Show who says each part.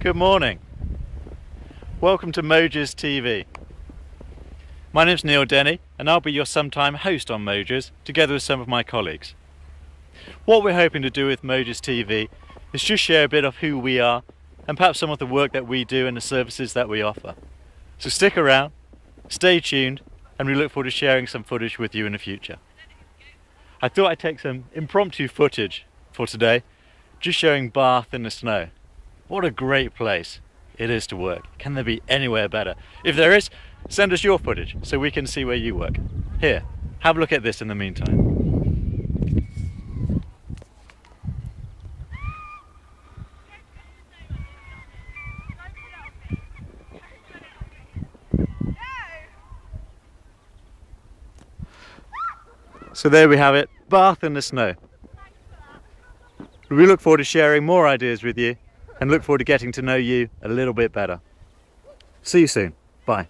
Speaker 1: Good morning. Welcome to Mogers TV. My name's Neil Denny and I'll be your sometime host on Mogers together with some of my colleagues. What we're hoping to do with Mogers TV is just share a bit of who we are and perhaps some of the work that we do and the services that we offer. So stick around, stay tuned and we look forward to sharing some footage with you in the future. I thought I'd take some impromptu footage for today, just showing Bath in the snow. What a great place it is to work. Can there be anywhere better? If there is, send us your footage so we can see where you work. Here, have a look at this in the meantime. So there we have it, Bath in the snow. We look forward to sharing more ideas with you and look forward to getting to know you a little bit better. See you soon. Bye.